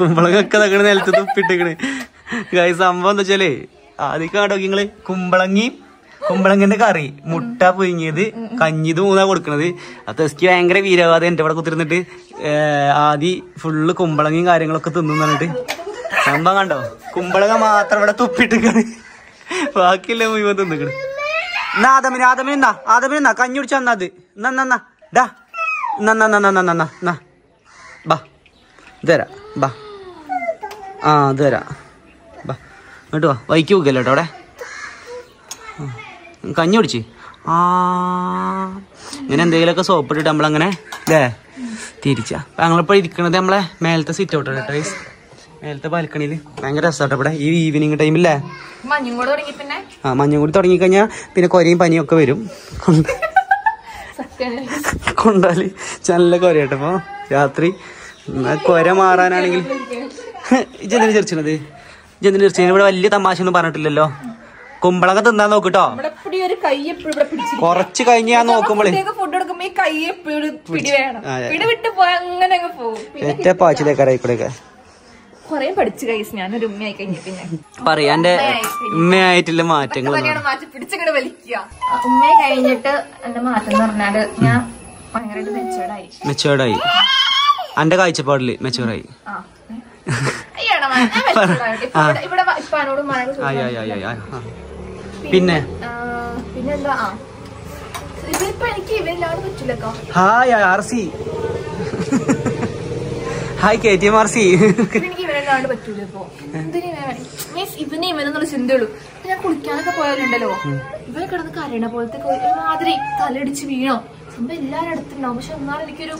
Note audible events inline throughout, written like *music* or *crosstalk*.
കുമ്പളങ്ങൊക്കെ തക്കണ നിലത്ത് തുപ്പിട്ടിക്കണ് ഗായ് സംഭവം എന്താ വെച്ചാലേ ആദ്യം കാട്ടോ നിങ്ങൾ കുമ്പളങ്ങി കുമ്പളങ്ങന്റെ കറി മുട്ട പുഴുങ്ങിയത് കഞ്ഞിത് മൂന്നാ കൊടുക്കണത്. അത് എസ്കി ഭയങ്കര വീരവാദം എന്റെ ഇവിടെ കുത്തിരുന്നിട്ട് ആദ്യം ഫുള്ള് കുമ്പളങ്ങയും കാര്യങ്ങളൊക്കെ തിന്നു പറഞ്ഞിട്ട്. സംഭവം കണ്ടോ? കുമ്പളങ്ങ മാത്രം ഇവിടെ തുപ്പിട്ടിക്കണ്. ബാക്കിയില്ല മുഴുവൻ തിന്നിക്കണ്. എന്നാ ആദമിന് ആദമിന് എന്നാ ആദമിന് എന്നാ കഞ്ഞി കുടിച്ചാ എന്നാ അത്. എന്നാ എന്നാ, ഡാ എന്നാ എന്നാ എന്നാ എന്നാ എന്നാ ബാ. തരാ. ബാ. ആ അത് തരാം. ബാ ഇങ്ങോട്ട് വാ. വൈക്ക് വെക്കല്ലോ കേട്ടോ അവിടെ. കഞ്ഞി കുടിച്ച്. ആ ഇങ്ങനെ എന്തെങ്കിലുമൊക്കെ സോപ്പ് ഇട്ടിട്ട് നമ്മളങ്ങനെ ഇല്ലേ തിരിച്ചാ. അപ്പൊ ഞങ്ങളിപ്പോ ഇരിക്കണത് നമ്മളെ മേലത്തെ സിറ്റ് ഔട്ട് കേട്ടോ. മേലത്തെ ബാൽക്കണിയിൽ ഭയങ്കര രസമാട്ടോ ഇവിടെ. ഈ ഈവനിങ് ടൈമില്ലേ ആ മഞ്ഞും കൂടി തുടങ്ങിക്കഴിഞ്ഞാൽ പിന്നെ കൊരയും പനിയും ഒക്കെ വരും. കൊണ്ടാൽ നല്ല കൊരയട്ടെ രാത്രി. കൊര മാറാനാണെങ്കിൽ ഇജെന്തിനു ചെറിച്ചത് ഇജെന്തിനു ചെറിച്ചത് ഇവിടെ വലിയ തമാശ ഒന്നും പറഞ്ഞിട്ടില്ലല്ലോ. കുമ്പളൊക്കെ തിന്നാൻ നോക്കിട്ടോ. ഇവിടെ ഇപ്പിടി ഒരു കൈ എപ്പോഴും ഇവിടെ പിടിച്ചിരിക്കും. കൊറച്ച് കഴിഞ്ഞ് ഞാൻ നോക്കുമ്പോളേ. ഫുഡ് എടുക്കുമ്പോ ഈ കൈ എപ്പോഴും പിടി വേണം. ആ, ആ. വിട്ട് പോയാൽ അങ്ങനെ അങ്ങ് പോകും. പിന്നെ ഏറ്റ പാച്ചിലേക്കാരായിക്കൂടെയൊക്കെ കൊറേ പഠിച്ചു കൈസ് ഞാനൊരു ഉമ്മയായി കഴിഞ്ഞ പിന്നെ പറയാ എന്റെ ഉമ്മയായിട്ടുള്ള മാറ്റങ്ങൾ വലിക്കുക. ഉമ്മയെ കഴിഞ്ഞിട്ട് എന്റെ മാറ്റം എന്ന് പറഞ്ഞാൽ ഞാൻ ഭയങ്കരമായിട്ട് മെച്ചേർഡായി മെച്ചുവേർഡായി എന്റെ കാഴ്ചപ്പാടിൽ മെച്ചുവേർഡായി പിന്നെ? Hi R C. Hi K T M R C. ഇവന്? ഇവനെന്നുള്ള ചിന്തയുള്ളൂ. ഞാൻ കുളിക്കാനൊക്കെ പോയാലുണ്ടല്ലോ ഇവനെ കിടന്ന് കരയണ പോലത്തെ ഒരുമാതിരി തലയിടിച്ച് വീണോ? സംഭവം എല്ലാരും അടുത്തുണ്ടാവും. പക്ഷെ എന്നാലും എനിക്കൊരു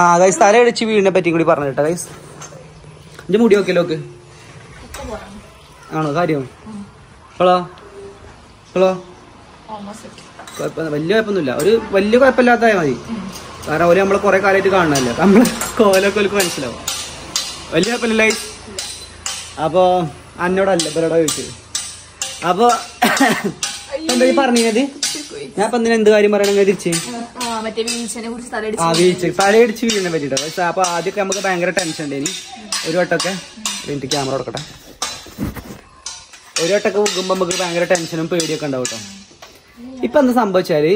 ആ ഗൈസ് തല അടിച്ച് വീടിനെ പറ്റി കൂടി പറഞ്ഞു കേട്ടോ ഗൈസ് എന്റെ മുടി നോക്കിയല്ലോ നോക്ക് ആണോ? കാര്യം? ഹലോ? ഹലോ? വലിയ കുഴപ്പമൊന്നുമില്ല. ഒരു വലിയ കുഴപ്പമില്ലാത്ത മതി. കാരണം ഓര് നമ്മളെ കുറെ കാലമായിട്ട് കാണണല്ലോ നമ്മൾ കോലൊക്കെ മനസ്സിലാവും. വലിയ കുഴപ്പമില്ല അപ്പൊ അപ്പോ അന്നോടല്ല ഇവരോടാ ചോദിച്ചത്. അപ്പൊ എന്താ പറഞ്ഞത് ഞാൻ ഇപ്പൊ എന്ത് കാര്യം പറയണെങ്കിൽ തിരിച്ച്. ആ വീഴ്ച. തലയടിച്ച് വീഴിനെ പറ്റിട്ടോ. പക്ഷെ അപ്പൊ ആദ്യമൊക്കെ നമുക്ക് ഭയങ്കര ടെൻഷൻ ഉണ്ട് ഇനി ഒരു വട്ടമൊക്കെ. എനിക്ക് ക്യാമറ കൊടുക്കട്ടെ. ഒരു വട്ടമൊക്കെ പോകുമ്പോ നമുക്ക് ഭയങ്കര ടെൻഷനും പേടിയൊക്കെ ഉണ്ടാവും കേട്ടോ ഇപ്പൊ എന്താ സംഭവിച്ചാൽ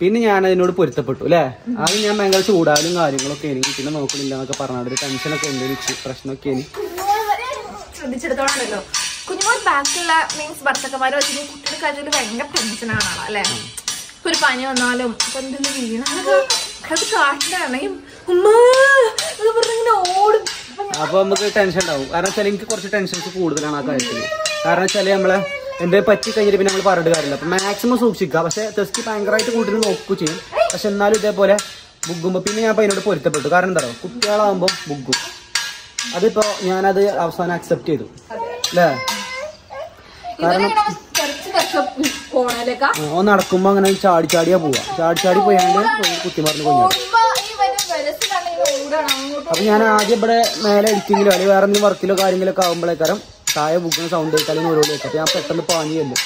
പിന്നെ ഞാൻ അതിനോട് പൊരുത്തപ്പെട്ടു അല്ലേ ആദ്യം ഞാൻ ഭയങ്കര ചൂടാലും കാര്യങ്ങളൊക്കെ എനിക്ക് പിന്നെ നോക്കണില്ല എന്നൊക്കെ പറഞ്ഞാൽ ഒരു ടെൻഷനൊക്കെ ഉണ്ട് ഒരു പ്രശ്നമൊക്കെ ശ്രദ്ധിച്ചെടുത്തോളാണല്ലോ. ബാക്കിയുള്ള മീൻസ് ഭർത്തക്കന്മാരെ വെച്ചിട്ട് കുട്ടിയുടെ കാര്യത്തിൽ ഭയങ്കര ടെൻഷനാണ് ആളാ അല്ലെ ഇപ്പൊ ഒരു പനി വന്നാലും ഇപ്പൊ എന്തെങ്കിലും വീണ അത് കാട്ടിലാണെങ്കിൽ ഉമ്മ പറഞ്ഞിങ്ങനെ ഓടും. അപ്പൊ നമുക്ക് ടെൻഷൻ ഉണ്ടാവും. കാരണം വെച്ചാൽ എനിക്ക് കുറച്ച് ടെൻഷൻസ് കൂടുതലാണ് ആ കാര്യത്തിൽ കാരണം വെച്ചാൽ നമ്മളെ എന്ത് പറ്റി കഴിഞ്ഞിട്ട് പിന്നെ നമ്മൾ പറഞ്ഞിട്ട് കാര്യമില്ല. അപ്പൊ മാക്സിമം സൂക്ഷിക്കുക. പക്ഷെ ടെസ്റ്റ് ഭയങ്കരമായിട്ട് കൂട്ടിന് നോക്കുക ചെയ്യും. പക്ഷെ എന്നാലും ഇതേപോലെ ബുഗുമ്പോ പിന്നെ ഞാൻ അതിനോട് പൊരുത്തപ്പെട്ടു. കാരണം എന്താ പറയുക കുട്ടികളാകുമ്പോൾ ബുഗും അതിപ്പോ ഞാനത് അവസാനം അക്സെപ്റ്റ് ചെയ്തു. അല്ലേ? കാരണം ഓ നടക്കുമ്പോ അങ്ങനെ ചാടി ചാടിയാ പോവാ. ചാടി ചാടി പോയാണ്ട് കുത്തി മറന്നു പോയി അപ്പൊ ഞാൻ ആദ്യം ഇവിടെ മേലെ എഡിറ്റിങ്ങിലോ അല്ലെങ്കിൽ വേറെ എന്തെങ്കിലും വർക്കിലോ കാര്യങ്ങളൊക്കെ ആകുമ്പോഴേക്കാരം താഴെ പൂക്കുന്ന സൗണ്ട് കേട്ടാലും ഓരോട് കേട്ടോ അപ്പൊ ഞാൻ പെട്ടെന്ന് പാഞ്ഞു ചെല്ലും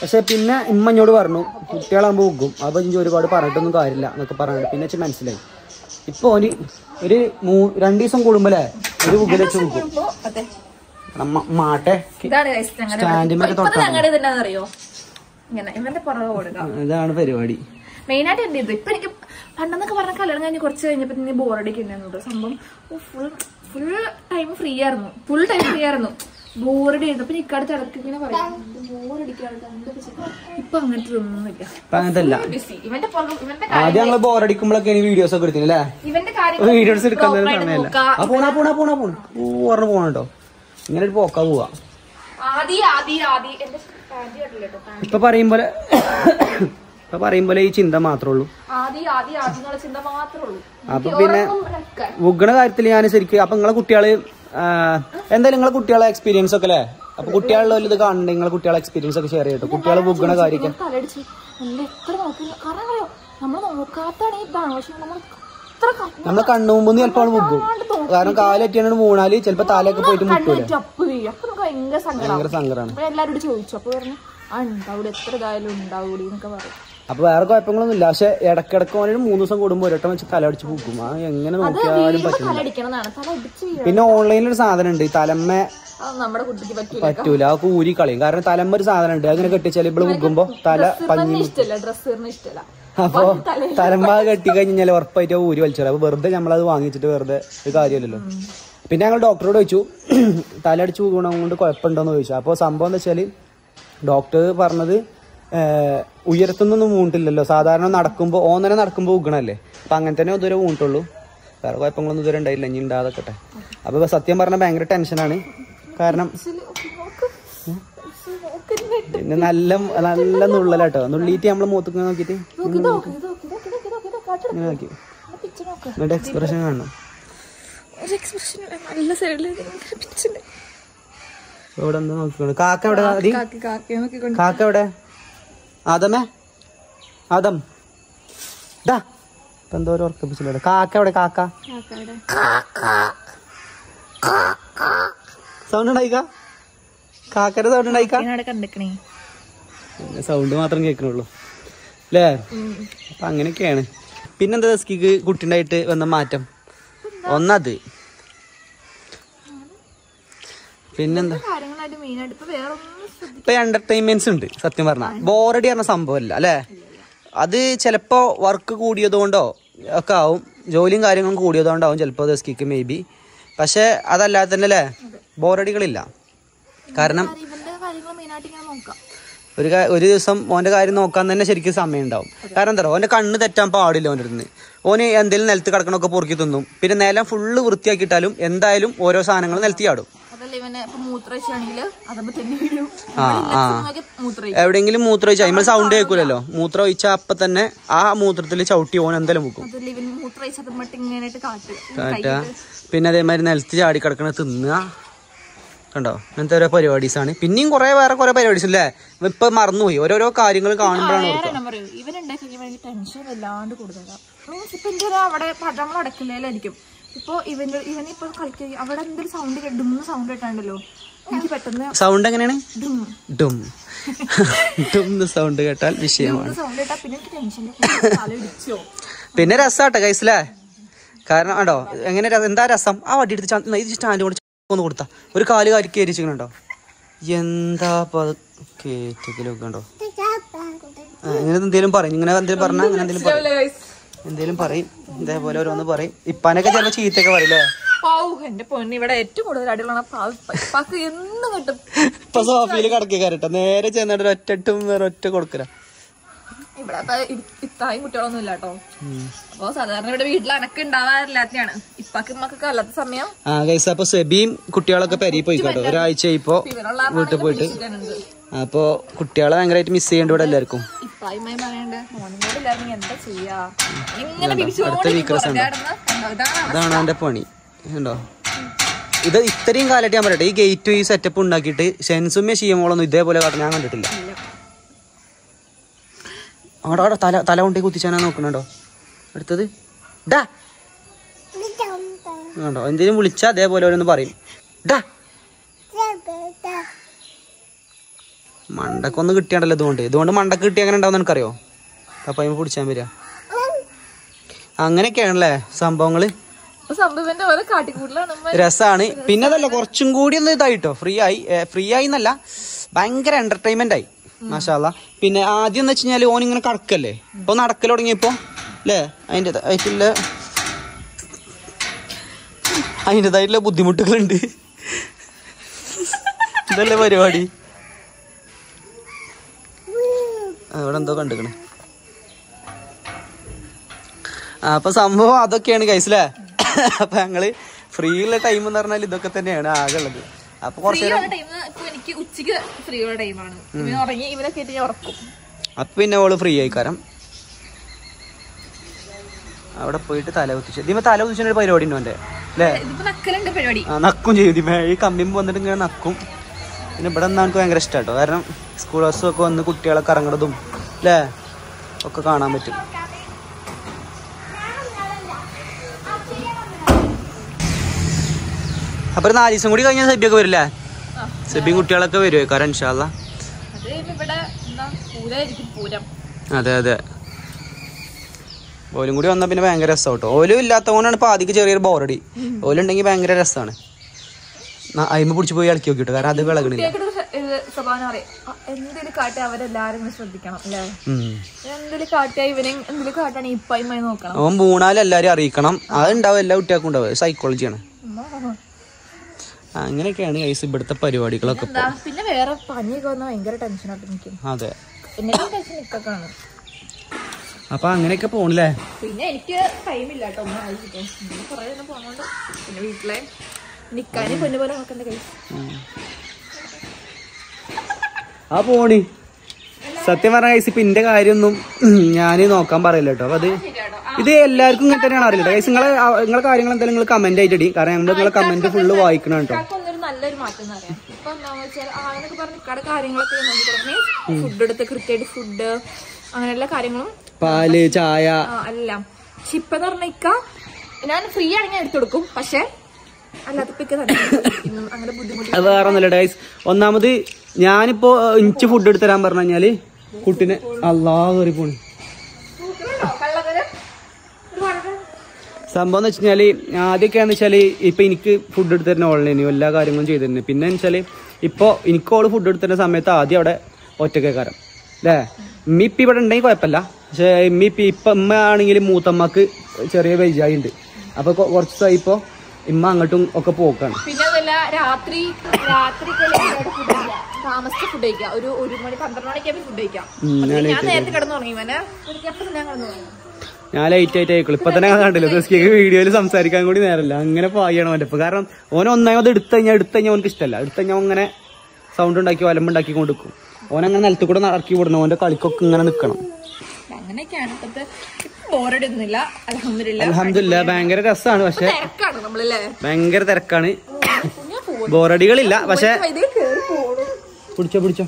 പക്ഷെ പിന്നെ ഇമ്മ എന്നോട് പറഞ്ഞു കുട്ടികളാകുമ്പോൾ ഉഗ്ഗും അപ്പോൾ ഇഞ്ചി ഒരുപാട് പറഞ്ഞിട്ടൊന്നും കാര്യമില്ല എന്നൊക്കെ പറഞ്ഞിട്ട് പിന്നെ വെച്ച് മനസ്സിലായി. ഇപ്പൊ ഒരു ഒരു മൂ രണ്ടു ദിവസം കൂടുമ്പോഴേ ഒരു ബുക്കിൽ വെച്ച് നമ്മ മാട്ടെ പുറകെ ഓടുക. ഇതാണ് പരിപാടി. മെയിനായിട്ട് എന്ത് ചെയ്തു? ഇപ്പൊ എനിക്ക് പണ്ടെന്നൊക്കെ പറഞ്ഞ കല്യാണം കഴിഞ്ഞ് കുറച്ച് കഴിഞ്ഞപ്പോ ഇനി ബോറടിക്ക് ഉണ്ടായിരുന്നു സംഭവം ഫുൾ ഫുൾ ടൈം ഫ്രീ ആയിരുന്നു. ഫുൾ ടൈം ഫ്രീ ആയിരുന്നു. ബോറടി ആയിരുന്നു അപ്പൊ ഇക്കടുത്ത് ഇടയ്ക്ക് ഇങ്ങനെ പറയാം. ഇപ്പൊ അങ്ങനത്തെ ഒന്നുമില്ല അപ്പൊ അങ്ങനത്തെ ബിസി ഇവന്റെ ആദ്യം ഞങ്ങൾ ബോറടിക്കുമ്പോഴൊക്കെ വീഡിയോസ് ഒക്കെ എടുത്തില്ലേ വീഡിയോസ് സമയമല്ല. പോണാ പോണാ പോണാ പോണ. പറഞ്ഞു പോണ ഇങ്ങനെ ഒരു പോക്കാ പോവാ. ആദി ആദി ആദി. എന്റെ പാന്റ് കണ്ടില്ല കേട്ടോ ഇപ്പൊ പറയും പോലെ ഇപ്പൊ പറയും പോലെ ഈ ചിന്ത മാത്രമേ ഉള്ളൂ. ആദി ആദി ആദി ചിന്ത മാത്രമേ ഉള്ളൂ. അപ്പൊ പിന്നെ ഉറക്കം കാര്യത്തിൽ ഞാൻ ശരിക്കും അപ്പൊ നിങ്ങളെ കുട്ടികൾ എന്തായാലും നിങ്ങളെ കുട്ടികളെ എക്സ്പീരിയൻസ് ഒക്കെ അല്ലേ? അപ്പൊ കുട്ടികളുടെ ഇത് കാണുന്നുണ്ട് നിങ്ങളെ കുട്ടികളെ എക്സ്പീരിയൻസ് ഒക്കെ ഷെയർ ചെയ്യട്ടോ. കുട്ടികളെ ബുക്കണ കാര്യം നമ്മൾ കണ്ണുമുമ്പ് ചിലപ്പോൾ മുക്കും. കാരണം കാലറ്റിയാണ് മൂണാൽ ചിലപ്പോ താലൊക്കെ പോയിട്ട് മുട്ടൂല ഭയങ്കര സങ്കടം ഭയങ്കര സങ്കടമാണ് എല്ലാരോടും ചോദിച്ചു. അപ്പൊ പറഞ്ഞു ആ ഉണ്ടാവൂല എത്ര ഇതായാലും ഉണ്ടാവൂടി? എന്നൊക്കെ പറയും. അപ്പൊ വേറെ കുഴപ്പങ്ങളൊന്നും ഇല്ല പക്ഷെ ഇടക്കിടക്ക് ഓനൊരു മൂന്ന് ദിവസം കൂടുമ്പോ ഒരട്ടം വെച്ച് തല അടിച്ച് പൂക്കും ആ എങ്ങനെ നോക്കിയാലും പറ്റില്ല പിന്നെ ഓൺലൈനിൽ ഒരു സാധനം ഉണ്ട് തലമ്മ പറ്റൂല ആ ഊരി കളയും. കാരണം തലമ്മ ഒരു സാധനം ഉണ്ട് അങ്ങനെ കെട്ടിച്ചാൽ ഇവിടെ മുക്കുമ്പോ തല പഞ്ഞി അപ്പൊ തലമ്മ കെട്ടി കഴിഞ്ഞാൽ ഉറപ്പായിട്ട് ഊരി വലിച്ചു അപ്പൊ വെറുതെ നമ്മളത് വാങ്ങിച്ചിട്ട് വെറുതെ ഒരു കാര്യമല്ലല്ലോ. പിന്നെ ഞങ്ങൾ ഡോക്ടറോട് വെച്ചു *clears throat* തലടിച്ച് പോകണം കൊണ്ട് കുഴപ്പമുണ്ടോന്ന് ചോദിച്ചു. അപ്പോൾ സംഭവം എന്താ വെച്ചാൽ ഡോക്ടർ പറഞ്ഞത് ഉയരത്തുനിന്നൊന്നും വീണിട്ടില്ലല്ലോ. സാധാരണ നടക്കുമ്പോൾ ഓന്നനെ നടക്കുമ്പോൾ ഉഗണല്ലേ അപ്പൊ അങ്ങനെ തന്നെ ഇതുവരെ വീണിട്ടുള്ളൂ. വേറെ കുഴപ്പങ്ങളൊന്നും ഇതുവരെ ഉണ്ടായില്ല. ഇനി ഉണ്ടാകട്ടെ അപ്പൊ സത്യം പറഞ്ഞാൽ ഭയങ്കര ടെൻഷനാണ് കാരണം പിന്നെ നല്ല നല്ല നുള്ളലാട്ടോ. നുള്ളിയിട്ട് നമ്മൾ മൂത്തുക്ക് നോക്കിയിട്ട് ഇങ്ങനെ നോക്കി. എന്നിട്ട് എക്സ്പ്രഷൻ കാണണം. ഇവിടെ എന്താ നോക്കിക്കോളൂ. കാക്ക എവിടെ കാക്ക എവിടെ? ആദമേ? ആദം. ഡാ ഇപ്പൊ എന്തോ ഒരു ഉറക്കപ്പിച്ചില്ല കാക്ക എവിടെ? കാക്ക? സൗണ്ട് ഉണ്ടായിക്ക? കാക്കയുടെ സൗണ്ട് ഉണ്ടായിക്ക? സൗണ്ട് മാത്രം കേൾക്കണുള്ളൂ. അല്ലേ അപ്പൊ അങ്ങനെയൊക്കെയാണ്. പിന്നെന്താ സ്കിക്ക് കുട്ടിണ്ടായിട്ട് വന്ന മാറ്റം? ഒന്നത്. പിന്നെന്താ? കാര്യങ്ങളായിട്ട് മെയിനായിട്ട് ഇപ്പൊ ഇപ്പൊ എന്റർടൈൻമെന്റ്സ് ഉണ്ട് സത്യം പറഞ്ഞ. ബോറടി പറഞ്ഞ സംഭവമല്ല അല്ലേ? അത് ചിലപ്പോ വർക്ക് കൂടിയതുകൊണ്ടോ ഒക്കെ ആവും. ജോലിയും കാര്യങ്ങളും കൂടിയതുകൊണ്ടാവും ചിലപ്പോ ദിവസിക്ക് മേ ബി പക്ഷെ അതല്ലാതെ തന്നെ അല്ലേ? ബോറടികളില്ല കാരണം ഒരു ഒരു ദിവസം ഓന്റെ കാര്യം നോക്കാൻ തന്നെ ശരിക്കും സമയം ഉണ്ടാവും കാരണം എന്താ പറയുക ഓന്റെ കണ്ണ് തെറ്റാൻ പാടില്ല ഓന്റെ അടുത്ത് ഓന് എന്തെങ്കിലും നിലത്ത് കിടക്കണമൊക്കെ പൊറുക്കി തിന്നും. പിന്നെ നിലം ഫുള്ള് വൃത്തിയാക്കിയിട്ടാലും എന്തായാലും ഓരോ സാധനങ്ങൾ നിലത്തി ആടും മൂത്ര മൂത്രമൊഴിച്ചാണെങ്കിൽ അതമ്മ തന്നെ വീഴും എവിടെയെങ്കിലും മൂത്രം ഒഴിച്ചാൽ നമ്മൾ സൗണ്ട് കേൾക്കൂലല്ലോ മൂത്രം ഒഴിച്ചാൽ അപ്പൊ തന്നെ ആ മൂത്രത്തിൽ ചവിട്ടി ഓൻ ഇങ്ങനെയായിട്ട് കാറ്റ പിന്നെ അതേമാതിരി നിലത്ത് ചാടി കിടക്കണ തിന്നുക. കണ്ടോ? അങ്ങനത്തെ ഓരോ പരിപാടീസ് ആണ് പിന്നെയും കുറെ വേറെ കുറെ പരിപാടീസ് അല്ലേ ഇപ്പൊ മറന്നുപോയി. ഓരോരോ കാര്യങ്ങൾ കാണുമ്പോഴാണ് ടെൻഷൻ വല്ലാണ്ട് കൂടുതലാണ് മീൻസ് ഇപ്പൊ എന്റെ ഒരു അവിടെ നമ്മൾ അടക്കില്ലായിരിക്കും ഇപ്പൊ ഇവന്റെ ഇവനിപ്പോ കളിക്കുക അവിടെ എന്തൊരു സൗണ്ട് ഡും സൗണ്ട് കേട്ടാണ്ടല്ലോ. എനിക്ക് പെട്ടെന്ന് സൗണ്ട് എങ്ങനെയാണ്? ഡും. ഡും. *laughs* ഡും സൗണ്ട് കേട്ടാൽ വിഷയമാണ്. സൗണ്ട് കേട്ടാ പിന്നെ എനിക്ക് ടെൻഷൻ പിന്നെ രസാട്ടെ കൈസിലേ കാരണം ആണ്ടോ എങ്ങനെ എന്താ രസം? ആ വടി എടുത്ത് ചാ- ഇത് സ്റ്റാൻഡ് കൊണ്ട് ഒന്ന് കൊടുത്താ. ഒരു കാൽ കയറിച്ചിട്ടുണ്ടോ എന്താ കേറ്റക്കിലൊക്കെ ഉണ്ടോ? ഇങ്ങനെ എന്തേലും പറയും. ഇങ്ങനെ എന്തേലും പറഞ്ഞാൽ അങ്ങനെ എന്തേലും പറയും. എന്തേലും പറയും. ഇതേപോലെ ഓരോന്ന് പറയും. ഇപ്പാനൊക്കെ ചിലപ്പോ ചീത്തൊക്കെ പറയില്ലേ ഓ എന്റെ പൊന്ന് ഇവിടെ ഏറ്റവും കൂടുതൽ അടികളാണ് പാക്ക് എന്നും കിട്ടും. ഇപ്പൊ സോഫിയിൽ കിടക്കി കയറിട്ടോ. നേരെ ചെന്നിട്ട് ഒറ്റട്ടും വേറെ ഒറ്റ കൊടുക്കല. ഇവിടെ ഇത്തായും കുട്ടികളൊന്നും ഇല്ല കേട്ടോ അപ്പൊ സാധാരണ ഇവിടെ വീട്ടിൽ അനക്ക് ഉണ്ടാവാറില്ലാത്തതാണ് ഇപ്പാക്ക് ഇമ്മക്കൊക്കെ അല്ലാത്ത സമയം ആ കൈസ് അപ്പൊ സെബിയും കുട്ടികളൊക്കെ പെരി പോയി കേട്ടോ ഒരാഴ്ച ഇപ്പൊ വീട്ടിൽ പോയിട്ട്. അപ്പൊ കുട്ടികളെ ഭയങ്കരമായിട്ട് മിസ് ചെയ്യേണ്ട ഇവിടെ എല്ലാവർക്കും. ഇപ്പായുമായി പറയണ്ട് മോനും കൂടെ ഇല്ലായിരുന്നെങ്കിൽ എന്താ ചെയ്യാ? ഇങ്ങനെ അടുത്ത വീക്രസ് ഇതാണ് എന്റെ പണി. ഉണ്ടോ ഇത് ഇത്രയും കാലമായിട്ട് ഞാൻ പറയട്ടെ ഈ ഗേറ്റ് ഈ സെറ്റപ്പ് ഉണ്ടാക്കിയിട്ട് ഷെൻസുമ്മ ചെയ്യുമ്പോളൊന്നും ഇതേപോലെ കാട്ടം ഞാൻ കണ്ടിട്ടില്ല. അവിടെ അവിടെ തല തല കൊണ്ടേ കുത്തിച്ചാനാ നോക്കണുണ്ടോ? അടുത്തത്. ഡാ! കണ്ടോ? എന്തെങ്കിലും വിളിച്ചാ അതേപോലെ ഓരോന്ന് പറയും. ഡാ! മണ്ടക്കൊന്ന് കിട്ടിയാണ്ടല്ലോ ഇതുകൊണ്ട്. ഇതുകൊണ്ട് മണ്ടക്ക് കിട്ടി അങ്ങനെ ഉണ്ടാവും എനിക്കറിയോ? അപ്പൊ അതിന് പിടിച്ചാൻ വരിക. അങ്ങനെയൊക്കെയാണല്ലേ സംഭവങ്ങൾ? രസാണ്. പിന്നെ അതല്ല കുറച്ചും കൂടി ഒന്ന് ഇതായിട്ടോ. ഫ്രീ ആയി. ഫ്രീ ആയി എന്നല്ല ഭയങ്കര എന്റർടൈൻമെന്റ് ആയി. മാഷാല്ല പിന്നെ ആദ്യം എന്ന് വെച്ച് കഴിഞ്ഞാൽ ഓൻ ഇങ്ങനെ കടക്കല്ലേ? ഇപ്പൊ നടക്കൽ തുടങ്ങിയപ്പോ അല്ലേ അതിന്റെ ആയിട്ടുള്ള അതിന്റെതായിട്ടുള്ള ബുദ്ധിമുട്ടുകളുണ്ട്. ഇതല്ലേ പരിപാടി? അവിടെ എന്തോ കണ്ടുക്കണേ അപ്പൊ സംഭവം അതൊക്കെയാണ് കൈസിലേ അപ്പൊ ഞങ്ങൾ ഫ്രീ ഉള്ള ടൈം എന്ന് പറഞ്ഞാൽ ഇതൊക്കെ തന്നെയാണ് ആകെ ഉള്ളത്. അപ്പൊ കുറച്ച് ഫ്രീ ഉച്ചയ്ക്ക് ഉള്ള ടൈമാണ് ഞാൻ ഉറക്കും. അപ്പൊ പിന്നെ ഓൾ ഫ്രീ ആയിക്കാരം അവിടെ പോയിട്ട് തല കുത്തിച്ചു. ഇതിമ തല കുത്തിച്ചു പരിപാടി ഉണ്ടോ എന്റെ അല്ലേ? നക്കും ചെയ്യും ഈ കമ്പിമ്പ് വന്നിട്ട് ഇങ്ങനെ നക്കും. പിന്നെ ഇവിടെ നിന്നാ എനിക്ക് ഭയങ്കര ഇഷ്ടമാട്ടോ കാരണം സ്കൂൾ ബസ്സും ഒക്കെ വന്ന് കുട്ടികളൊക്കെ ഇറങ്ങണതും അല്ലേ ഒക്കെ കാണാൻ പറ്റും. അപ്പൊ നാല് ദിവസം കൂടി കഴിഞ്ഞാൽ സബിയൊക്കെ വരില്ലേ? സെബിയും കുട്ടികളൊക്കെ വരുമോ കാരണം ഇൻഷാല്ല അത് അതെ ഓലും കൂടി വന്നാൽ പിന്നെ ഭയങ്കര രസം കേട്ടോ. ഓലും ഇല്ലാത്തതുകൊണ്ടാണ് ഇപ്പൊ ആദ്യം ചെറിയൊരു ബോറടി. ഓലുണ്ടെങ്കിൽ ഭയങ്കര രസമാണ് അയിമ പിടിച്ച് പോയി ഇളക്കി നോക്കിട്ടോ. കാരണം അത് വിളകണില്ല. സ്വഭാവം കാട്ടി അവരെല്ലാരും ശ്രദ്ധിക്കണം അല്ലേ? കാട്ടിയാ ഇവനെ കാട്ടാണ് ഇപ്പായി നോക്കണം? അവൻ എല്ലാരും അറിയിക്കണം. അത് അതുണ്ടാവും എല്ലാ കുട്ടികൾക്കും ഉണ്ടാവും. സൈക്കോളജിയാണ്. അങ്ങനെയൊക്കെയാണ് ഗൈസ് ഇവിടുത്തെ പരിപാടികളൊക്കെ പിന്നെ വേറെ പനിയൊക്കെ വന്നാൽ ഭയങ്കര ടെൻഷനായിട്ട് നിൽക്കും അതെ. പിന്നെ ടെൻഷൻ അപ്പൊ അങ്ങനെയൊക്കെ പോണില്ലേ? പിന്നെ എനിക്ക് ടൈമില്ല കേട്ടോ ഒന്നും ആലോചിക്കാൻ പിന്നെ വീട്ടിലെ നിക്കാനും പൊന്നു പോലെ നോക്കണ്ട കൈ. ആ പോണി. സത്യം പറഞ്ഞ കൈസ് ഇപ്പൊ ഇന്റെ കാര്യമൊന്നും ഞാൻ നോക്കാൻ പറയില്ല കേട്ടോ അപ്പൊ അത് ഇത് എല്ലാവർക്കും ഇങ്ങനെ തന്നെയാണ് അറിയില്ല കൈസ് നിങ്ങളെ നിങ്ങളെ കാര്യങ്ങൾ എന്തായാലും നിങ്ങൾ കമന്റ് ആയിട്ട് ഇടി. കാരണം ഞങ്ങൾ നിങ്ങളെ കമന്റ് ഫുള്ള് വായിക്കണം കേട്ടോ നല്ലൊരു മാറ്റം എന്ന് പറയാം. ഇപ്പൊ എന്താന്ന് വെച്ചാൽ ആയെന്നൊക്കെ പറഞ്ഞ് ഇക്കടെ കാര്യങ്ങളൊക്കെ നോക്കി ഫുഡ് എടുത്ത് കൃത്യമായിട്ട് ഫുഡ് അങ്ങനെയുള്ള കാര്യങ്ങളും പാൽ ചായ. എല്ലാം. പക്ഷെ ഇപ്പൊ പറഞ്ഞ ഞാൻ ഫ്രീ ആണെങ്കിൽ എടുത്തു കൊടുക്കും. പക്ഷെ വേറെ ഒന്നല്ല ഗൈസ് ഒന്നാമത് ഞാനിപ്പോ ഇഞ്ച് ഫുഡ് എടുത്തു തരാൻ പറഞ്ഞു കഴിഞ്ഞാൽ കുട്ടിനെ അല്ലാ കയറി പോണി. സംഭവം എന്ന് വെച്ചാൽ ആദ്യമൊക്കെയാന്ന് വെച്ചാൽ ഇപ്പൊ എനിക്ക് ഫുഡ് എടുത്തു തരുന്ന ഓൺലൈനും എല്ലാ കാര്യങ്ങളും ചെയ്തിരുന്നു പിന്നെ വെച്ചാൽ ഇപ്പൊ എനിക്ക് ഓൾ ഫുഡ് എടുത്തു തരുന്ന സമയത്ത് ആദ്യം അവിടെ ഒറ്റക്കേക്കാരം അല്ലേ ഇമ്മിപ്പി ഇവിടെ ഉണ്ടെങ്കിൽ കുഴപ്പമില്ല. പക്ഷെ ഇമ്മിപ്പി ഇപ്പൊ ഇമ്മ ആണെങ്കിൽ മൂത്തമ്മക്ക് ചെറിയ വൈജായി ഉണ്ട് അപ്പൊ കൊ- കുറച്ച് ദിവസമായി ഇപ്പൊ ഇമ്മ അങ്ങോട്ടും ഒക്കെ പോക്കാണ്. പിന്നെ അതല്ല രാത്രി രാത്രി താമസിച്ച് ഫുഡ് കഴിക്കാം ഒരു ഒരു മണി പന്ത്രണ്ട് മണിക്കാണ് ഫുഡ് കഴിക്കാം. ഞാൻ നേരത്തെ കിടന്നു തുടങ്ങി എപ്പോൾ ഞാൻ ലൈറ്റ് ആയിട്ട് ആയിക്കോളൂ. ഇപ്പൊ തന്നെ കണ്ടില്ല ദോസ്കിക്ക് വീഡിയോയിൽ സംസാരിക്കാൻ കൂടി നേരല്ല അങ്ങനെ പായാണ് ഓന്റെ ഇപ്പൊ. കാരണം ഓൻ ഒന്നാമത് എടുത്തു കഴിഞ്ഞാൽ എടുത്തു കഴിഞ്ഞാൽ ഓനക്ക് ഇഷ്ടമല്ല. എടുത്തു കഴിഞ്ഞാൽ അങ്ങനെ സൗണ്ട് ഉണ്ടാക്കി വലമ്പുണ്ടാക്കി കൊടുക്കും ഓനങ്ങനെ അങ്ങനെ നിലത്ത് കൂടെ നടക്കി വിടണം. ഓന്റെ കളിക്കൊക്കെ ഇങ്ങനെ നിക്കണം. അങ്ങനെയൊക്കെയാണ് ബോറടി ഒന്നുമില്ല അലഹമില്ല അലഹമില്ല ഭയങ്കര രസമാണ് പക്ഷെ. തിരക്കാണ് നമ്മളല്ലേ? ഭയങ്കര തിരക്കാണ്. ബോറടികളില്ല പക്ഷെ പിടിച്ചോ പിടിച്ചോ.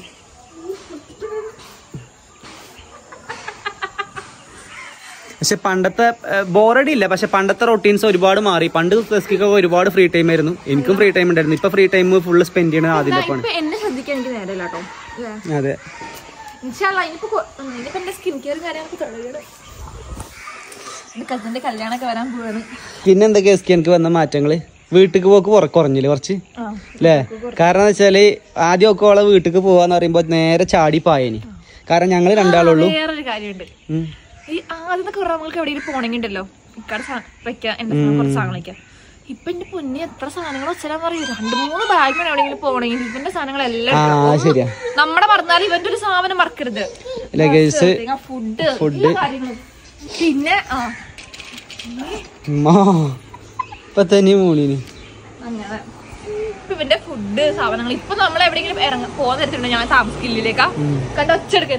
പക്ഷെ പണ്ടത്തെ ബോറടി ഇല്ല പക്ഷെ പണ്ടത്തെ റൊട്ടീൻസ് ഒരുപാട് മാറി. പണ്ട് ഫെസ്റ്റിക്കൊക്കെ ഒരുപാട് ഫ്രീ ടൈം ആയിരുന്നു. എനിക്കും ഫ്രീ ടൈം ഉണ്ടായിരുന്നു. ഇപ്പൊ ഫ്രീ ടൈം ഫുള്ള് സ്പെൻഡ് ചെയ്യണത് നേരമില്ല അതെ. ഇനിയിപ്പോ എന്റെ സ്കിൻ കെയർ കാര്യങ്ങളൊക്കെ എന്റെ കസിന്റെ കല്യാണമൊക്കെ വരാൻ പോവാണ്. പിന്നെ എനിക്ക് വന്ന മാറ്റങ്ങൾ? വീട്ടിക്ക് പോക്ക് കുറഞ്ഞില്ല കുറച്ച്? അല്ലേ കാരണം എന്താ വെച്ചാൽ ആദ്യമൊക്കെ ഓളെ വീട്ടിക്ക് പോവാന്ന് പറയുമ്പോ നേരെ ചാടി പായനി. കാരണം ഞങ്ങൾ രണ്ടാളുള്ളൂ. വേറൊരു കാര്യമുണ്ട്. ഈ നമ്മൾക്ക് പോണെങ്കിൽ ഇക്കാട് വെക്കാം എന്റെ കുറച്ച് സാധനം വെക്കാം. ഇപ്പൊ എന്റെ പൊന്നി എത്ര സാധനങ്ങൾ വെച്ചാൽ പറയൂ രണ്ട് മൂന്ന് ബാഗിന് എവിടെയെങ്കിലും പോകണമെങ്കിൽ ഇവന്റെ സാധനങ്ങളെല്ലാം നമ്മുടെ പറഞ്ഞാൽ ഇവന്റെ ഒരു സാധനം മറക്കരുത്. ഫുഡ് കാര്യങ്ങളും. പിന്നെ. ഇപ്പൊ തന്നെ മൂളിന് ഇവന്റെ ഫുഡ് സാധനങ്ങൾ ഇപ്പൊ നമ്മൾ എവിടെയെങ്കിലും ഇറങ്ങ പോകുന്ന നേരത്തുണ്ട് ഞാൻ താമസിക്കില്ലേക്കാ കണ്ട ഒച്ചെടുക്ക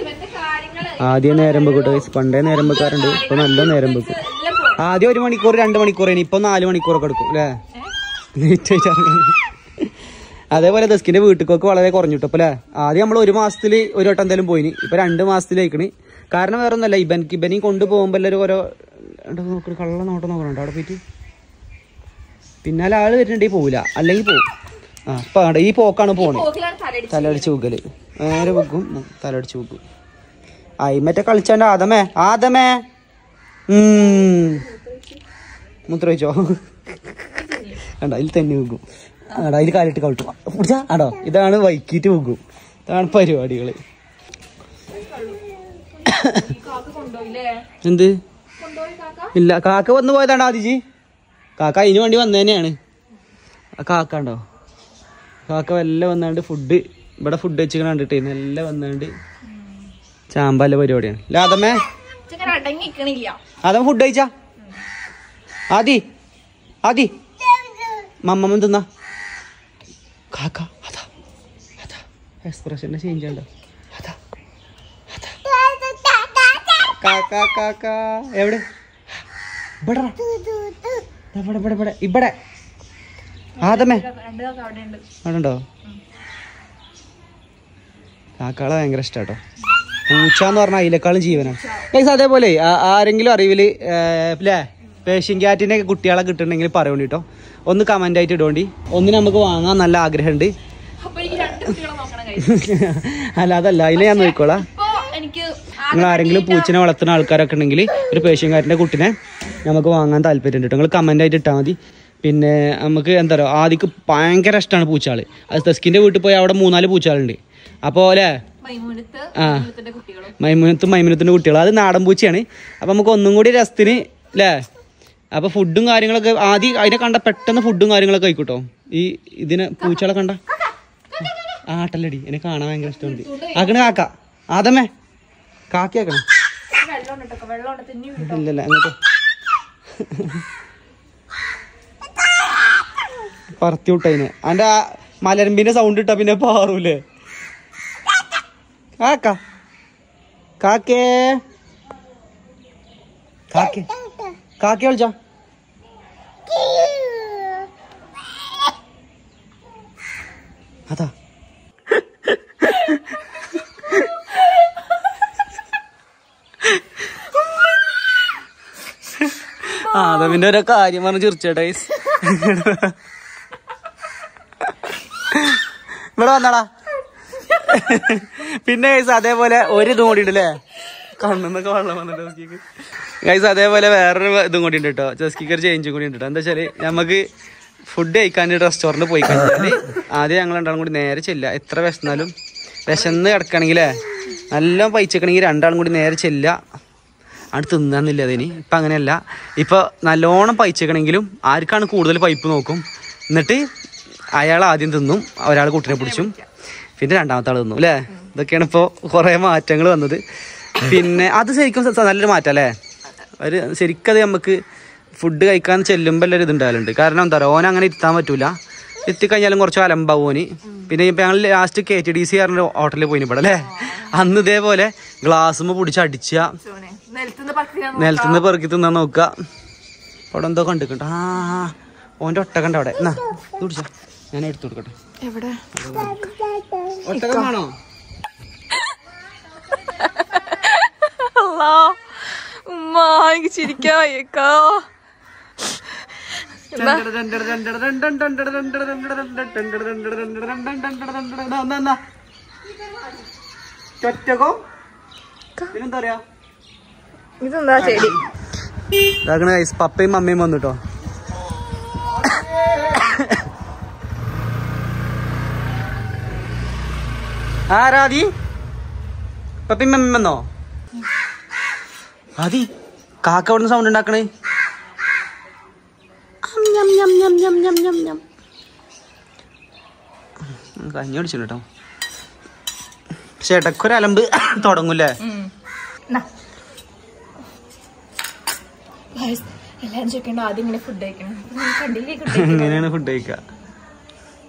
ഇവന്റെ കാര്യങ്ങൾ ആദ്യം നേരം വെക്കൂട്ടോ. പണ്ടേ നേരം വെക്കാറുണ്ട്. ഇപ്പൊ നല്ല നേരം വെക്കും. ആദ്യം ഒരു മണിക്കൂർ രണ്ട് മണിക്കൂർ ഇപ്പൊ നാല് മണിക്കൂറൊക്കെ എടുക്കും അല്ലേ ലേറ്റ് ആയിട്ട് ഇറങ്ങാൻ അതേപോലെ ദസ്കിന്റെ വീട്ടിലേക്കൊക്കെ വളരെ കുറഞ്ഞിട്ടു അപ്പൊ അല്ലേ ആദ്യം നമ്മൾ ഒരു മാസത്തിൽ ഒരു വട്ടം എന്തായാലും പോയിനി. ഇപ്പൊ രണ്ട് മാസത്തിലേക്കണ് കാരണം വേറെ ഒന്നല്ല ഇബൻ ഇബനെയും കൊണ്ടുപോകുമ്പോ എല്ലാവരും ഓരോ നോക്കണം കള്ള നോട്ടം നോക്കണുണ്ട് അവിടെ പോയിട്ട്. പിന്നാലെ ആൾ വരുന്നുണ്ടെങ്കിൽ പോവില്ല. അല്ലെങ്കിൽ പോകും ആ ഇപ്പൊ ആടെ ഈ പോക്കാണ് പോണേ. തലടിച്ച് പൂക്കൽ നേരെ വെക്കും. തലടിച്ച് പൂക്കും വെക്കും. ആയി മറ്റേ കളിച്ചാണ്ട് ആദമേ ആദമേ. ഉം. മുത്രയിച്ചോ കണ്ടോ അതിൽ തന്നെ വെക്കും ആടാ അതിൽ കാലിട്ട് കളിട്ടു പിടിച്ചാ ആടോ ഇതാണ് വൈക്കിട്ട് പോകും. ഇതാണ് പരിപാടികൾ എന്ത്? ഇല്ല കാക്ക വന്നു പോയതാണ്ടോ ആദിജി? കാക്ക അതിന് വേണ്ടി വന്നതന്നെയാണ് കാക്ക ഉണ്ടോ? കാക്ക വല്ല വന്നാണ്ട് ഫുഡ് ഇവിടെ ഫുഡ് വെച്ച് കണ്ടിട്ടേ നല്ല വന്നാണ്ട് ചാമ്പല്ല പരിപാടിയാണ്. ലാതമ്മേ അതമ്മ. ഫുഡ് കഴിച്ചാ? ആദി ആദി. മമ്മമ്മ തിന്നാ? കാക്ക അതാ. അതാ. എക്സ്പ്രഷന്റെ ചേഞ്ച് ഉണ്ടോ അതാ. അതാ. കാക്ക കാക്ക. എവിടെ? ഇവിടെ. ഇവിടെ ഇവിടെ ഇവിടെ. ഇവിടെ. ആദമേ. അവിടെ ഉണ്ട് അവിടെ ഉണ്ടോ കാക്കളെ ഭയങ്കര ഇഷ്ടാട്ടോ. പൂച്ച എന്ന് പറഞ്ഞാൽ അതിലേക്കാളും ജീവനാണ്. അതേപോലെ ആരെങ്കിലും അറിവിൽ അല്ലേ? പേഷ്യൻ ക്യാറ്റിന്റെ കുട്ടികളെ കിട്ടുന്നുണ്ടെങ്കിൽ പറയോണ്ടി കേട്ടോ. ഒന്ന് കമന്റ് ആയിട്ട് ഇടോണ്ടി. ഒന്ന് നമുക്ക് വാങ്ങാൻ നല്ല ആഗ്രഹമുണ്ട്. കുട്ടികളെ *laughs* അല്ല അതല്ല അതിനെ ഞാൻ നോക്കിക്കോളാം. നിങ്ങൾ ആരെങ്കിലും പൂച്ചനെ വളർത്തുന്ന ആൾക്കാരൊക്കെ ഉണ്ടെങ്കിൽ ഒരു പേഷ്യൻ കാറ്റിന്റെ കുട്ടിനെ നമുക്ക് വാങ്ങാൻ താല്പര്യം ഉണ്ട് നിങ്ങൾ കമന്റ് ആയിട്ട് ഇട്ടാൽ മതി. പിന്നെ നമുക്ക് എന്താ പറയുക ആദ്യക്ക് ഭയങ്കര ഇഷ്ടമാണ് പൂച്ചാൾ അത് തെസ്കിന്റെ വീട്ടിൽ പോയി അവിടെ മൂന്നാൽ പൂച്ചാളുണ്ട് അപ്പോൾ അല്ലേ? ആ. കുട്ടികളും. മൈമുനത്തും മൈമുനത്തിന്റെ കുട്ടികൾ അത് നാടൻ പൂച്ചയാണ്. അപ്പം നമുക്ക് ഒന്നും കൂടി രസത്തിന് അല്ലേ? അപ്പോൾ ഫുഡും കാര്യങ്ങളൊക്കെ ആദ്യം അതിനെ കണ്ട പെട്ടെന്ന് ഫുഡും കാര്യങ്ങളൊക്കെ ആയിക്കോട്ടോ? ഈ ഇതിനെ പൂച്ചകളെ കണ്ട? ആട്ടല്ലടി. എന്നെ കാണാൻ ഭയങ്കര ഇഷ്ടമുണ്ട്. ആക്കണ കാക്ക ആദമേ കാക്കയാക്കണം ഇല്ലല്ല അങ്ങോട്ട്. പറത്തി വിട്ടതിന് അന്റെ ആ മലരമ്പിന്റെ സൗണ്ട് ഇട്ടാ പിന്നെ പാറൂലേ കാക്ക. കാക്കേ. കാക്കേ. കാക്കേ വിളിച്ചാ? അതാ. ആ അതവിന്റെ ഒരു കാര്യം പറഞ്ഞ് ചിരിച്ചേട്ടാ. ഇവിടെ വന്നടാ. പിന്നെ ഗൈസ് അതേപോലെ ഒരു ഇതും കൂടി ഉണ്ട് അല്ലേ കണ്ണെന്നൊക്കെ വെള്ളം വന്നിട്ട് നോക്കിക്ക് ഗൈസ് അതേപോലെ വേറൊരു ഇതും കൂടി ഉണ്ട് കേട്ടോ. ജസ്കിക്ക് ചേഞ്ചും കൂടി ഉണ്ട് കേട്ടോ. എന്താ വെച്ചാൽ നമുക്ക് ഫുഡ് കഴിക്കാൻ റെസ്റ്റോറന്റ് പോയി കഴിഞ്ഞാൽ ആദ്യം ഞങ്ങൾ രണ്ടാളും കൂടി നേരെ ചെല്ലുക. എത്ര വിശന്നാലും വിശന്ന് കിടക്കണെങ്കിലേ നല്ല പൈച്ചക്കണെങ്കിൽ രണ്ടാളും കൂടി നേരെ ചെല്ലുക. അവിടെ തിന്നാന്നില്ല അതിന്. ഇപ്പം അങ്ങനെയല്ല. ഇപ്പോൾ നല്ലോണം പൈച്ചക്കണെങ്കിലും ആർക്കാണ് കൂടുതൽ പൈപ്പ് നോക്കും. എന്നിട്ട് അയാൾ ആദ്യം തിന്നും ഒരാൾ കുട്ടിനെ പിടിച്ചും. പിന്നെ രണ്ടാമത്തെ ആൾ തിന്നും അല്ലേ ഇതൊക്കെയാണ് ഇപ്പോൾ കുറേ മാറ്റങ്ങൾ വന്നത്. പിന്നെ അത് ശരിക്കും നല്ലൊരു മാറ്റം അല്ലേ ഒരു ശരിക്കത് നമുക്ക് ഫുഡ് കഴിക്കാൻ ചെല്ലുമ്പോൾ എല്ലാവരും ഇതുണ്ടാവലുണ്ട്. കാരണം എന്താ പറയുക ഓൻ അങ്ങനെ ഇരുത്താൻ പറ്റൂല. എത്തിക്കഴിഞ്ഞാലും കുറച്ച് അലമ്പാവും ഓന്. പിന്നെ ഇപ്പം ഞങ്ങൾ last K T D C പറഞ്ഞ ഹോട്ടലിൽ പോയിന് ഇവിടെ അല്ലേ? അന്ന് ഇതേപോലെ ഗ്ലാസ്സുമ്മ പിടിച്ച് അടിച്ച നിലത്തുനിന്ന് പെറുക്കി തിന്നാൻ നോക്കുക അവിടെ എന്തോ കണ്ടിട്ടുണ്ട്. ആ ഓന്റെ ഒട്ടകണ്ട അവിടെ. എന്നാ കുടിച്ച. ഞാൻ എടുത്തു കൊടുക്കട്ടെ. ഒട്ടകമാണോ? *laughs* ഉമ്മ എനിക്ക് ചിരിക്കാൻ വയ്യക്കാ. ഇതെന്താ ചെടി? ഇതാക്കണ ഗൈസ് പപ്പയും മമ്മയും വന്നുട്ടോ. ആരാതി പപ്പയും മമ്മയും വന്നോ? ആദി കാക്ക അവിടുന്ന് സൗണ്ട് ഉണ്ടാക്കണേ? ഞം ഞം ഞം ഞം ഞം ഞം കഞ്ഞി അടിച്ചു കേട്ടോ തുടങ്ങൂലേ എല്ലാരും ചോദിക്കണ്ട ആദ്യം ഇങ്ങനെ ഫുഡ് കഴിക്കണം. അപ്പൊ കണ്ടില്ലേ കുട്ടി ഇങ്ങനെയാണ് ഫുഡ് കഴിക്കുക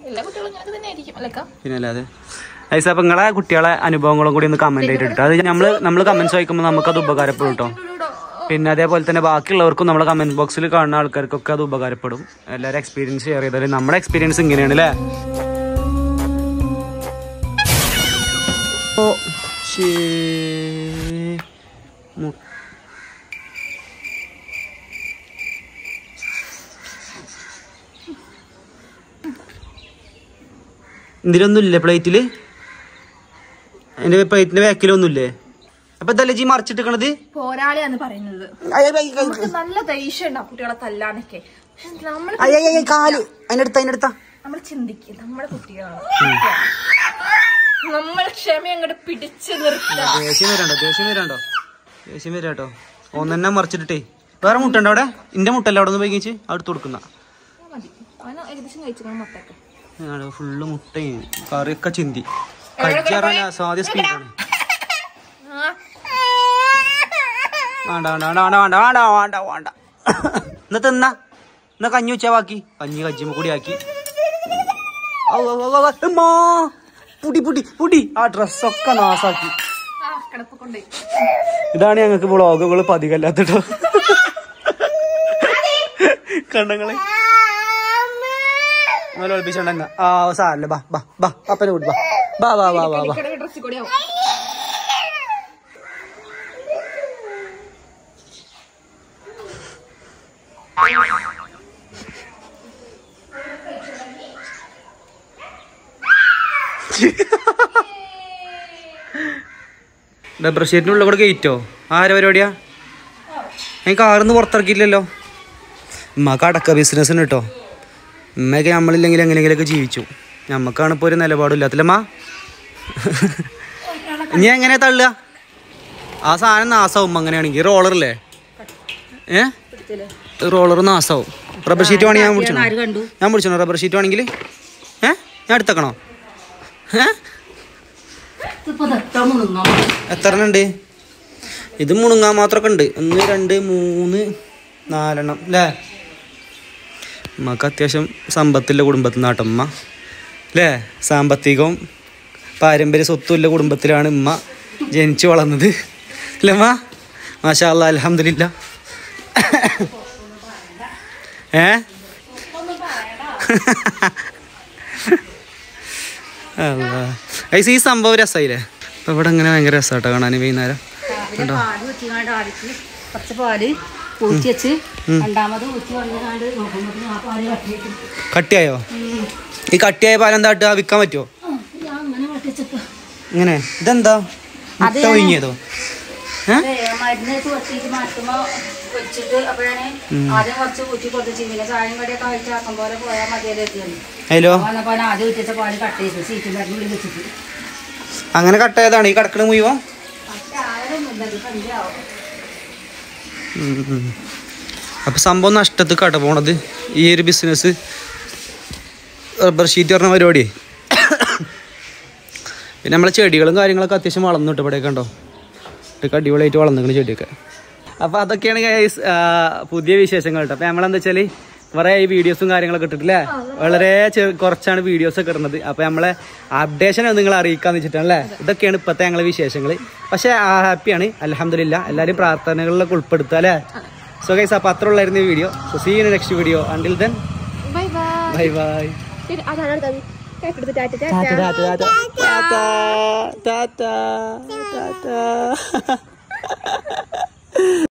എല്ലാ കുട്ടികളും ഇങ്ങനെ തന്നെ ആയിരിക്കും അല്ലക്ക? പിന്നെ അല്ലാതെ ഐസ അപ്പൊ നിങ്ങളെ കുട്ടികളെ അനുഭവങ്ങളും കൂടി ഒന്ന് കമന്റ് ആയിട്ട് ഇട്ടോ. അത് നമ്മൾ നമ്മൾ കമന്റ്സ് വായിക്കുമ്പോൾ നമുക്കത് ഉപകാരപ്പെടും കേട്ടോ പിന്നെ അതേപോലെ തന്നെ ബാക്കിയുള്ളവർക്കും നമ്മുടെ കമന്റ് ബോക്സിൽ കാണുന്ന ആൾക്കാർക്കൊക്കെ അത് ഉപകാരപ്പെടും. എല്ലാവരും എക്സ്പീരിയൻസ് ഷെയർ ചെയ്താലും നമ്മുടെ എക്സ്പീരിയൻസ് ഇങ്ങനെയാണ് അല്ലേ ഇതിലൊന്നുമില്ലേ പ്ലേറ്റിൽ എന്റെ പ്ലേറ്റിന്റെ ബാക്കിലൊന്നുമില്ലേ അപ്പൊ ഇതല്ലേ ജി മറിച്ചിട്ടിക്കണത്? പോരാളിയാന്ന് പറയുന്നത്. നമുക്ക് നല്ല ദേഷ്യം ഉണ്ടാവും കുട്ടികളെ തല്ലാനൊക്കെ. നമ്മൾ കാൽ. അതിനടുത്ത അതിനടുത്ത. നമ്മൾ ചിന്തിക്കും. നമ്മുടെ കുട്ടികളാണ്. നമ്മൾ ക്ഷമ അങ്ങോട്ട് പിടിച്ചു നിർത്തുക ദേഷ്യം വരാണ്ടോ ദേഷ്യം വരാണ്ടോ. ദേഷ്യം വരാട്ടോ ഒന്നെന്നെ മറിച്ചിട്ടേ വേറെ മുട്ട ഉണ്ടോ അവിടെ? ഇന്റെ മുട്ടല്ല അവിടെ നിന്ന് പോയി അവിടെ അടുത്ത് കൊടുക്കുന്ന. മതി. അവന് ഏകദേശം കഴിച്ചു മൊത്തമൊക്കെ ഫുള്ള് മുട്ടയും കറിയൊക്കെ ചിന്തി. കഴിക്കാറാണ് സാധ്യ സ്പീഡാണ് വേണ്ട വേണ്ട വേണ്ട വേണ്ട വേണ്ട വേണ്ട വേണ്ട. വേണ്ട എന്നാ തിന്ന. എന്നാ കഞ്ഞി വെച്ചാ ബാക്കി കഞ്ഞി കജ്ജിമ കൂടി ആക്കി. പുടി പുടി പുടി. ആ ഡ്രസ്സൊക്കെ നാസാക്കി. ഇതാണ് ഞങ്ങൾക്ക് വ്ളോഗുകൾ പതികല്ലാത്തട്ടോ. കണ്ണങ്ങളെ. നല്ല ഒളിപ്പിച്ചുണ്ടെന്ന ആ സാറല്ലേ ബാ ബാ ബാ അപ്പനെ കൂടി ബാ. ബാ ബാ ബാ ബാ ബാ ഡ്രസ്സിൽ കൂടെ ഗേറ്റോ ആരെ പരിപാടിയാ? എനിക്ക് കാറിന്ന് പുറത്തിറക്കിയില്ലല്ലോ ഉമ്മക്ക് അടക്ക ബിസിനസ്സിന് കേട്ടോ ഉമ്മയൊക്കെ നമ്മളില്ലെങ്കിൽ എങ്ങനെയെങ്കിലുമൊക്കെ ജീവിച്ചു. നമുക്കാണ് ഇപ്പോൾ ഒരു നിലപാടില്ലാത്തില്ലമ്മ ഇനി എങ്ങനെ തള്ളുക? ആ സാധനം നാസാവും. അങ്ങനെയാണെങ്കിൽ റോളറില്ലേ ഏ? റോളർ നാസാവും. റബ്ബർ ഷീറ്റ് വേണമെങ്കിൽ ഞാൻ പിടിച്ചോ ഞാൻ പിടിച്ചോ റബ്ബർ ഷീറ്റ് വേണമെങ്കിൽ. ഏ? ഞാൻ എടുത്തേക്കണോ? ഏ? എത്ര ഉണ്ട്? ഇത് മുണുങ്ങാൻ മാത്രമൊക്കെ ഉണ്ട്. ഒന്ന് രണ്ട് മൂന്ന് നാലെണ്ണം. അല്ലേ ഉമ്മക്ക് അത്യാവശ്യം സമ്പത്തില്ല കുടുംബത്തിൽ നാട്ടമ്മ അല്ലേ സാമ്പത്തികവും പാരമ്പര്യ സ്വത്തുമില്ല കുടുംബത്തിലാണ് ഉമ്മ ജനിച്ചു വളർന്നത്. അല്ലേ അമ്മ മാഷാ അല്ല അലഹമില്ല ഏ *laughs* അല്ലാ. ഗൈസ്, ഈ സംഭവം രസമായില്ലേ? അപ്പൊ ഇവിടെ ഇങ്ങനെ ഭയങ്കര രസമാട്ടോ കാണാൻ വൈകുന്നേരം? കേട്ടോ കുറച്ച് പാൽ ഊറ്റി വെച്ച് രണ്ടാമത് ഊറ്റി കട്ടിയായോ? ഈ കട്ടിയായ പാലം എന്താ ഇട്ടുക? വിൽക്കാൻ പറ്റുമോ ഇങ്ങനെ? ഇതെന്താ? മുട്ട ഒഴിഞ്ഞതോ ആദ്യം കുറച്ച് ഊറ്റി കൊടുത്തു പിന്നെ ചായം കടിയൊക്കെ കഴിച്ച് ആക്കം പോയാൽ മതിയല്ലോ എത്തിയത് അതിലോ അങ്ങനെ കട്ടായതാണ് ഈ കടക്കണ മുഴുവൻ? ഉം. അപ്പൊ സംഭവം നഷ്ടത്തിൽ കട പോണത്. ഈ ഒരു ബിസിനസ് റബ്ബർ ഷീറ്റ് പറഞ്ഞ പരിപാടി. പിന്നെ നമ്മളെ ചെടികളും കാര്യങ്ങളൊക്കെ അത്യാവശ്യം വളർന്നു കിട്ടും ഇവിടെ കണ്ടോ ഇതൊക്കെ അടിപൊളിയായിട്ട് വളർന്നിരിക്കുന്ന ചെടിയൊക്കെ. അപ്പൊ അതൊക്കെയാണ് പുതിയ വിശേഷങ്ങൾ കേട്ടോ. അപ്പോൾ നമ്മളെന്താ വെച്ചാൽ കുറേ ഈ വീഡിയോസും കാര്യങ്ങളൊക്കെ ഇട്ടിട്ടില്ലേ? വളരെ കുറച്ചാണ് വീഡിയോസ് ഒക്കെ ഇടുന്നത്. അപ്പൊ നമ്മളെ അപ്ഡേഷൻ നിങ്ങൾ അറിയിക്കാന്ന് വെച്ചിട്ടാണല്ലേ ഇതൊക്കെയാണ് ഇപ്പത്തെ ഞങ്ങളെ വിശേഷങ്ങൾ പക്ഷേ ഹാപ്പിയാണ്. അലഹമില്ല എല്ലാവരും പ്രാർത്ഥനകളിലൊക്കെ ഉൾപ്പെടുത്തുക അല്ലേ സോ ഗൈസ് അപ്പൊ അത്ര ഉള്ളായിരുന്നു ഈ video so see in next video until then bye bye bye tata.